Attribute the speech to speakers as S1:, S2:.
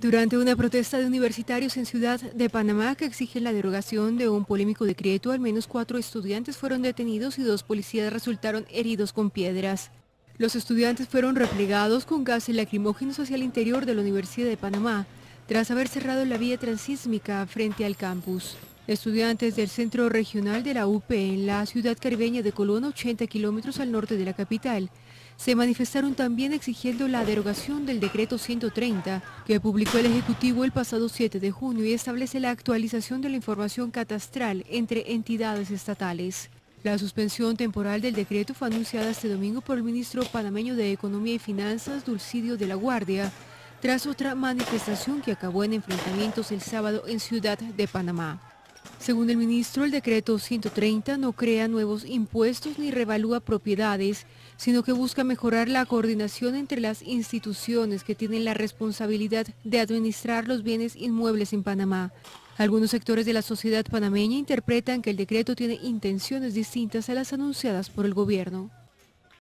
S1: Durante una protesta de universitarios en Ciudad de Panamá que exigen la derogación de un polémico decreto, al menos cuatro estudiantes fueron detenidos y dos policías resultaron heridos con piedras. Los estudiantes fueron replegados con gases lacrimógenos hacia el interior de la Universidad de Panamá, tras haber cerrado la vía transísmica frente al campus. Estudiantes del Centro Regional de la UP en la ciudad caribeña de Colón, 80 kilómetros al norte de la capital, se manifestaron también exigiendo la derogación del decreto 130 que publicó el Ejecutivo el pasado 7 de junio y establece la actualización de la información catastral entre entidades estatales. La suspensión temporal del decreto fue anunciada este domingo por el ministro panameño de Economía y Finanzas, Dulcidio de la Guardia, tras otra manifestación que acabó en enfrentamientos el sábado en Ciudad de Panamá. Según el ministro, el decreto 130 no crea nuevos impuestos ni revalúa propiedades, sino que busca mejorar la coordinación entre las instituciones que tienen la responsabilidad de administrar los bienes inmuebles en Panamá. Algunos sectores de la sociedad panameña interpretan que el decreto tiene intenciones distintas a las anunciadas por el gobierno.